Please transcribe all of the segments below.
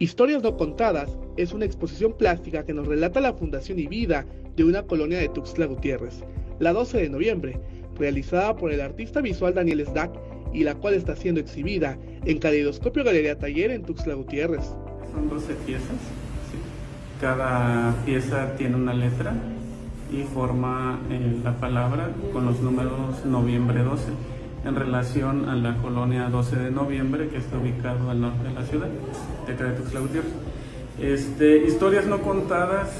Historias no contadas es una exposición plástica que nos relata la fundación y vida de una colonia de Tuxtla Gutiérrez, la 12 de noviembre, realizada por el artista visual Daniel Stack y la cual está siendo exhibida en Caleidoscopio Galería Taller en Tuxtla Gutiérrez. Son 12 piezas, cada pieza tiene una letra y forma eh, la palabra con los números noviembre 12 en relación a la colonia 12 de noviembre que está ubicado al norte de la ciudad, de acá de Tuxtla Este, historias no contadas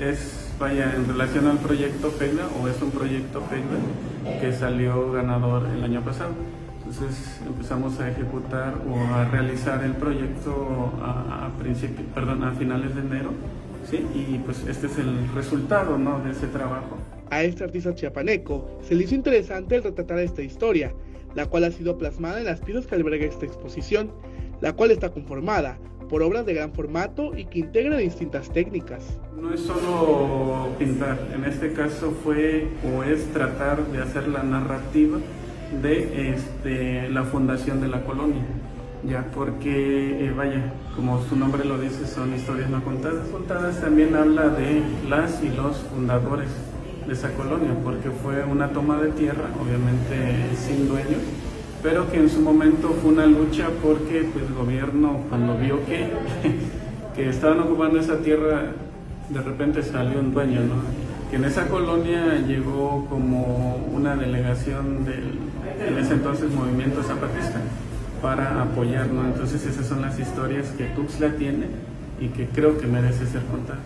es, vaya, en relación al proyecto PEGNA o es un proyecto PEGNA que salió ganador el año pasado. Entonces empezamos a ejecutar o a realizar el proyecto a, a, perdón, a finales de enero ¿sí? y pues este es el resultado ¿no? de ese trabajo. A este artista chiapaneco se le hizo interesante el retratar esta historia, la cual ha sido plasmada en las piezas que alberga esta exposición, la cual está conformada por obras de gran formato y que integra distintas técnicas. No es solo pintar, en este caso fue o es tratar de hacer la narrativa de este, la fundación de la colonia, ya porque, eh, vaya, como su nombre lo dice, son historias no contadas. Contadas también habla de las y los fundadores de esa colonia, porque fue una toma de tierra, obviamente sin dueño, pero que en su momento fue una lucha porque pues, el gobierno cuando vio que, que estaban ocupando esa tierra, de repente salió un dueño, ¿no? que en esa colonia llegó como una delegación del en ese entonces movimiento zapatista para apoyarnos. Entonces esas son las historias que Tuxtla tiene y que creo que merece ser contadas.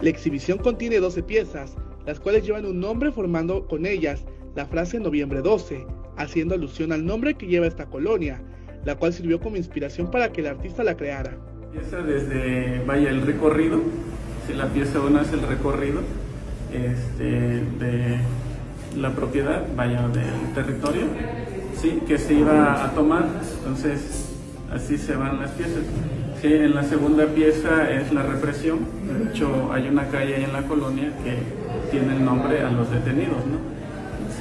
La exhibición contiene 12 piezas, las cuales llevan un nombre formando con ellas la frase Noviembre 12, haciendo alusión al nombre que lleva esta colonia, la cual sirvió como inspiración para que el artista la creara. Empieza desde, vaya, el recorrido, si la pieza 1 es el recorrido este, de la propiedad, vaya, del territorio, sí, que se iba a tomar, entonces así se van las piezas. Sí, en la segunda pieza es la represión, de hecho hay una calle ahí en la colonia que tiene el nombre a los detenidos, ¿no?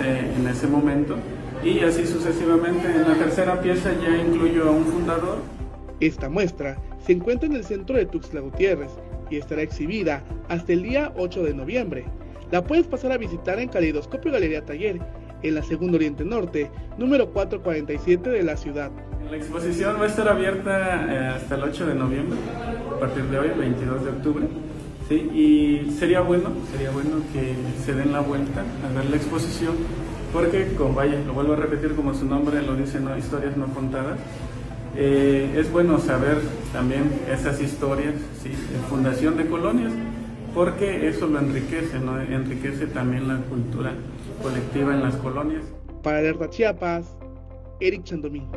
en ese momento, y así sucesivamente. En la tercera pieza ya incluyo a un fundador. Esta muestra se encuentra en el centro de Tuxtla Gutiérrez y estará exhibida hasta el día 8 de noviembre. La puedes pasar a visitar en Caleidoscopio Galería Taller, en la Segunda Oriente Norte, número 447 de la ciudad. La exposición va a estar abierta eh, hasta el 8 de noviembre, a partir de hoy, 22 de octubre. ¿sí? Y sería bueno, sería bueno que se den la vuelta a ver la exposición, porque, vaya, lo vuelvo a repetir como su nombre lo dice, ¿no? historias no contadas. Eh, es bueno saber también esas historias, ¿sí? fundación de colonias, porque eso lo enriquece, ¿no? enriquece también la cultura colectiva en las colonias. Para Alerta Chiapas, Eric Chandomí.